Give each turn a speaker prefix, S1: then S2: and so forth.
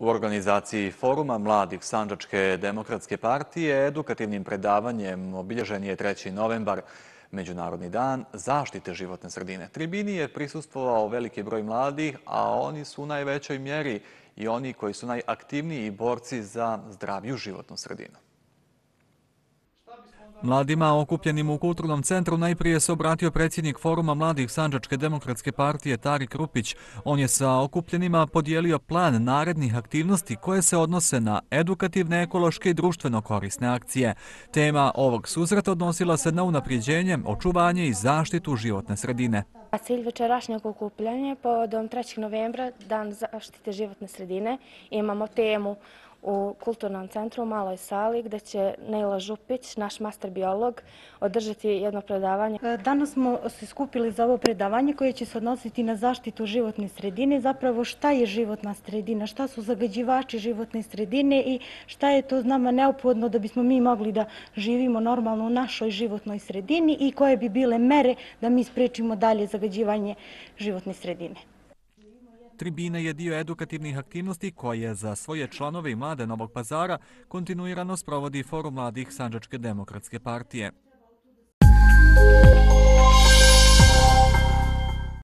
S1: U organizaciji Foruma mladih Sanđačke demokratske partije edukativnim predavanjem obilježen je 3. novembar, Međunarodni dan zaštite životne sredine. Tribini je prisustvovao veliki broj mladih, a oni su u najvećoj mjeri i oni koji su najaktivniji borci za zdraviju životnu sredinu. Mladima okupljenim u kulturnom centru najprije se obratio predsjednik foruma mladih Sanđačke demokratske partije Tari Krupić. On je sa okupljenima podijelio plan narednih aktivnosti koje se odnose na edukativne, ekološke i društveno korisne akcije. Tema ovog susreta odnosila se na unaprijeđenje, očuvanje i zaštitu životne sredine.
S2: Cilj večerašnjeg okupljanja povodom 3. novembra, dan zaštite životne sredine, imamo temu u kulturnom centru u Maloj sali gdje će Nejla Župić, naš master biolog, održati jedno predavanje.
S3: E, danas smo se skupili za ovo predavanje koje će se odnositi na zaštitu životne sredine. Zapravo šta je životna sredina, šta su zagađivači životne sredine i šta je to nama neophodno da bismo mi mogli da živimo normalno u našoj životnoj sredini i koje bi bile mere da mi sprečimo dalje zagađivanje životne sredine.
S1: Tribina je dio edukativnih aktivnosti koje za svoje članove i mlade Novog pazara kontinuirano sprovodi Forum mladih Sanđačke demokratske partije.